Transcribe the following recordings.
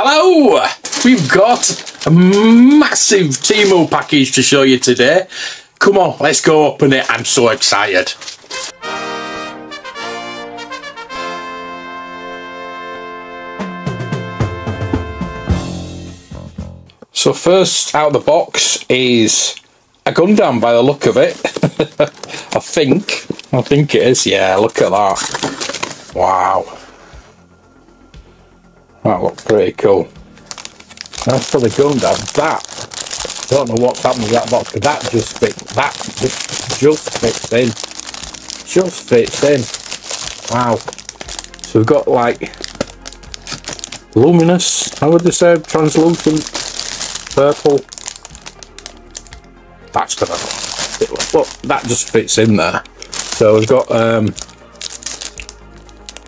Hello! We've got a massive Temu package to show you today. Come on, let's go open it. I'm so excited. So first out of the box is a Gundam by the look of it. I think. I think it is. Yeah, look at that. Wow. That looks pretty cool. That's for the Gundam. That, don't know what's happened with that box, but that just fits, that just, just fits in. Just fits in. Wow. So we've got like luminous, how would they say, translucent, purple. That's gonna, look, that just fits in there. So we've got um,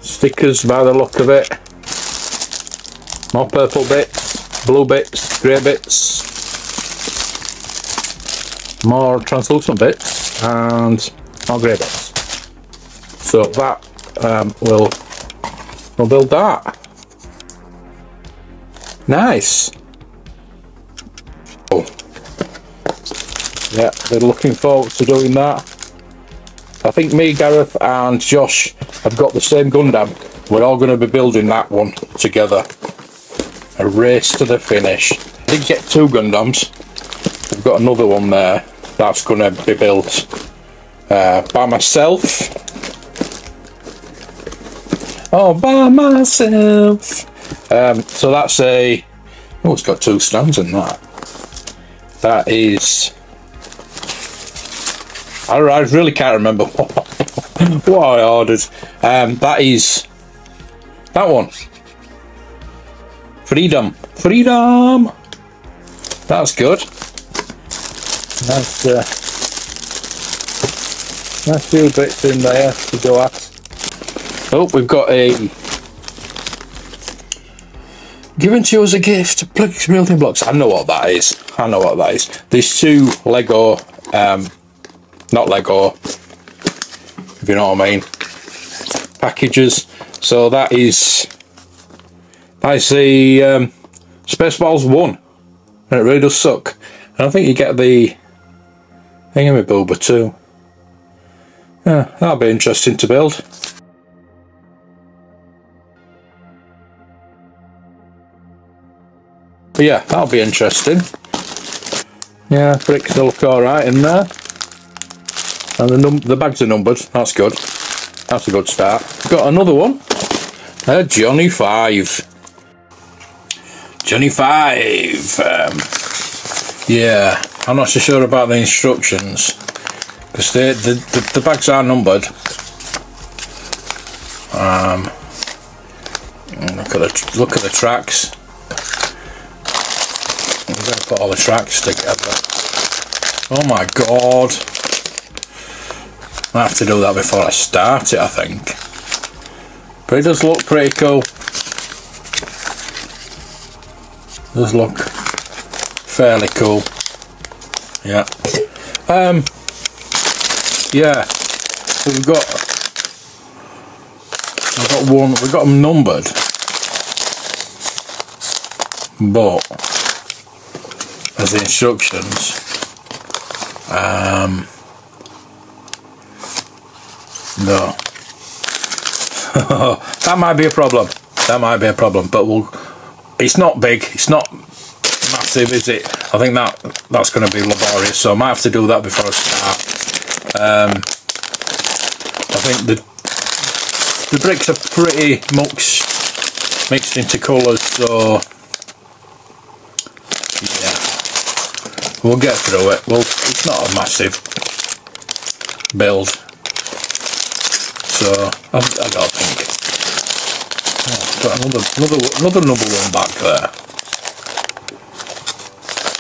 stickers by the look of it. More purple bits, blue bits, grey bits, more translucent bits, and more grey bits. So that um, will will build that. Nice. Oh. Yeah, they're looking forward to doing that. I think me, Gareth, and Josh have got the same Gundam. We're all going to be building that one together a race to the finish. I did get two Gundams. We've got another one there that's going to be built uh, by myself. Oh, by myself. Um, so that's a. Oh, it's got two stands in that. That is. I, I really can't remember what, what I ordered. Um, that is. That one. Freedom. Freedom! That's good. That's, uh, that's few bits in there to go at. Oh, we've got a given to you as a gift building blocks. I know what that is. I know what that is. There's two Lego, um, not Lego, if you know what I mean, packages. So that is I see um, Spaceballs 1, and it really does suck. And I think you get the Thingamabooba too. Yeah, that'll be interesting to build. But yeah, that'll be interesting. Yeah, bricks look alright in there. And the, num the bags are numbered, that's good. That's a good start. Got another one. Johnny 5. Johnny 5. Um, yeah, I'm not so sure about the instructions because the, the, the bags are numbered. Um, look at the look at the tracks. I'm to put all the tracks together. Oh my god! I have to do that before I start it, I think. But it does look pretty cool does look fairly cool. Yeah. Um. Yeah. we've got. We've got one. We've got them numbered. But as the instructions. Um. No. that might be a problem. That might be a problem, but we'll it's not big, it's not massive, is it? I think that that's going to be laborious, so I might have to do that before I start. Um, I think the the bricks are pretty much mixed into colours, so yeah, we'll get through it. Well, it's not a massive build, so I've, I've got to think. Got another, another, another number one back there.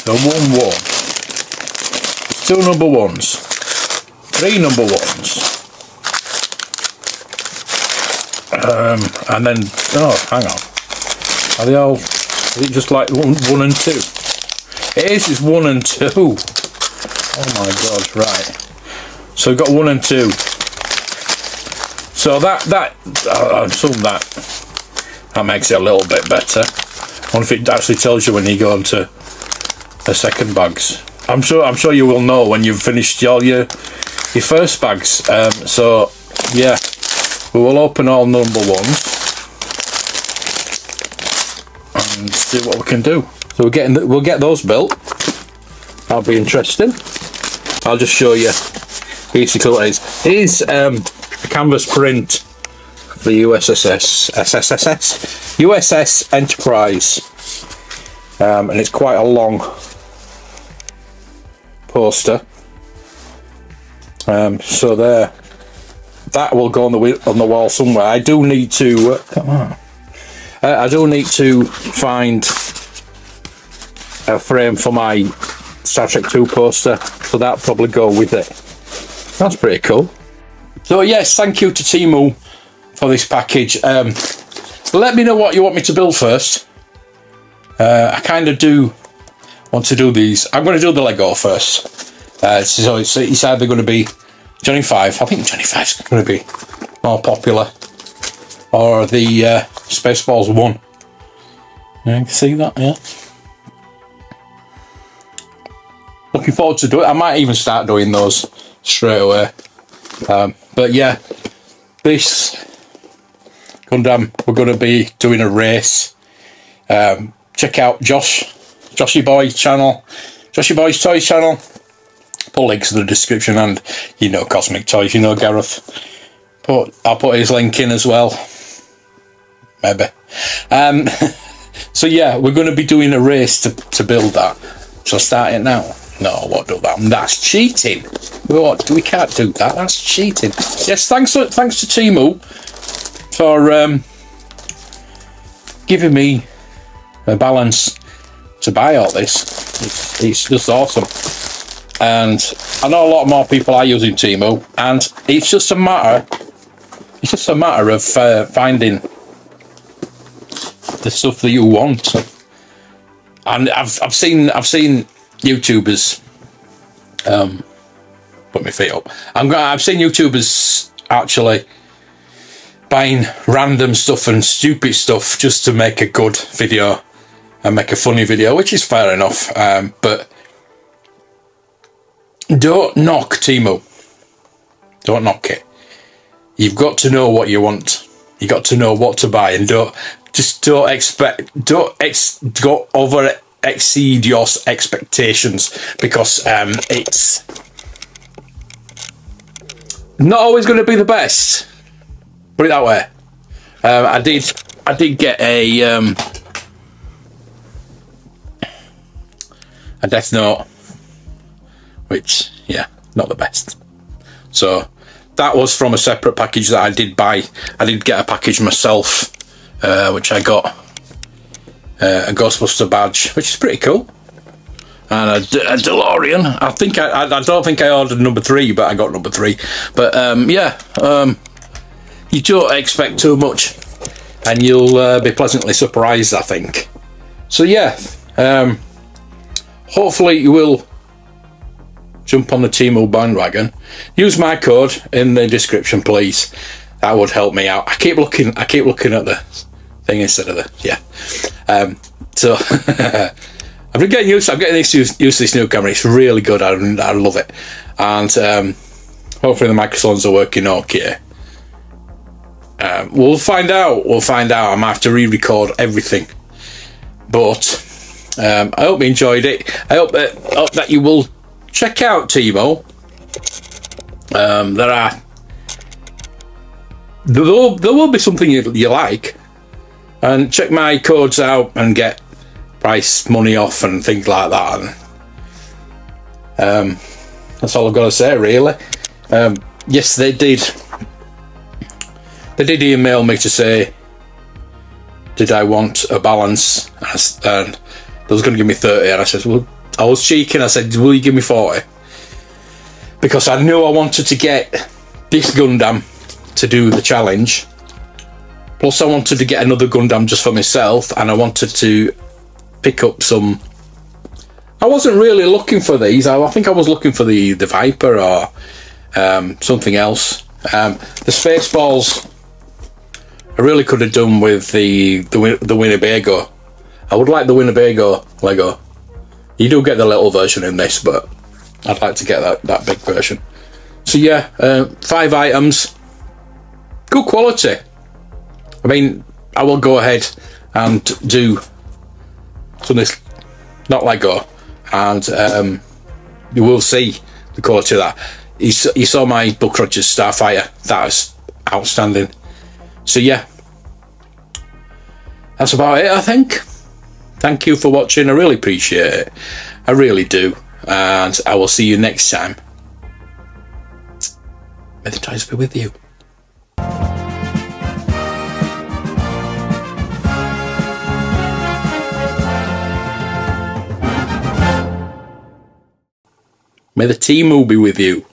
So one one. two number ones. Three number ones. Um, and then, oh, hang on. Are they all, is it just like one, one and two? It is, it's one and two. Oh my god, right. So we've got one and two. So that, that, I assume that that makes it a little bit better. wonder if it actually tells you when you go into the second bags. I'm sure I'm sure you will know when you've finished all your your first bags. Um, so yeah, we will open all number ones and see what we can do. So we're getting we'll get those built. That'll be interesting. I'll just show you basically what it is. It is um, a canvas print the USSS SSSS USS Enterprise, um, and it's quite a long poster. Um, so there, that will go on the on the wall somewhere. I do need to uh, come on. Uh, I do need to find a frame for my Star Trek 2 poster, so that'll probably go with it. That's pretty cool. So yes, thank you to Temu for this package. Um, let me know what you want me to build first. Uh, I kind of do want to do these. I'm going to do the Lego first. Uh, so it's, it's either going to be Johnny 5. I think Johnny 5's going to be more popular. Or the uh, Spaceballs 1. Yeah, you can see that, yeah. Looking forward to doing it. I might even start doing those straight away. Um, but yeah, this Gundam, we're going to be doing a race. Um, check out Josh, Joshy Boy's channel, Joshy Boy's Toys channel. Put links in the description and you know Cosmic Toys, you know Gareth. Put I'll put his link in as well. Maybe. Um, so yeah, we're going to be doing a race to, to build that. So start it now. No, won't do that. That's cheating. What? We can't do that. That's cheating. Yes, thanks. Thanks to Temu for um, giving me a balance to buy all this. It's, it's just awesome. And I know a lot more people are using Temu, and it's just a matter. It's just a matter of uh, finding the stuff that you want. And I've I've seen I've seen YouTubers um, put my feet up. I'm I've seen YouTubers actually buying random stuff and stupid stuff just to make a good video and make a funny video, which is fair enough. Um, but don't knock Temu. Don't knock it. You've got to know what you want. You got to know what to buy, and don't just don't expect don't ex, go over exceed your expectations because um, it's not always going to be the best. Put it that way. Um, I did. I did get a um, a Death Note, which yeah, not the best. So that was from a separate package that I did buy. I did get a package myself, uh, which I got uh, a Ghostbuster badge, which is pretty cool. And a, De- a DeLorean. I think I, I, I, don't think I ordered number three, but I got number three. But um, yeah, um, you don't expect too much and you'll uh, be pleasantly surprised I think. So yeah um, hopefully you will jump on the Temu bandwagon. Use my code in the description please. That would help me out. I keep looking I keep looking at the thing instead of the yeah. Um, so I've been getting used I'm getting used to, used to this new camera. It's really good. I, I love it. And um, hopefully the microphones are working okay um, we'll find out. We'll find out. I might have to re-record everything. But um, I hope you enjoyed it. I hope that, hope that you will check out Temu. Um, there are there will, there will be something you, you like, and check my codes out and get price money off and things like that. And, um, that's all I've got to say, really. Um, yes, they did they did email me to say, did I want a balance? And, they was going to give me 30. And I said, well, I was cheeking. I said, will you give me 40? Because I knew I wanted to get this Gundam to do the challenge. Plus, I wanted to get another Gundam just for myself, and I wanted to pick up some. I wasn't really looking for these. I, I think I was looking for the the Viper or um, something else. Um, the Spaceballs I really could have done with the the, the Winnebago. I would like the Winnebago Lego. You do get the little version in this, but I'd like to get that, that big version. So yeah, uh, five items. Good quality. I mean, I will go ahead and do some this, not Lego, and um, you will see the quality of that. You, you saw my Buck Rogers Starfighter. That is outstanding. So yeah, that's about it, I think. Thank you for watching. I really appreciate it. I really do. And I will see you next time. May the times be with you. May the team will be with you.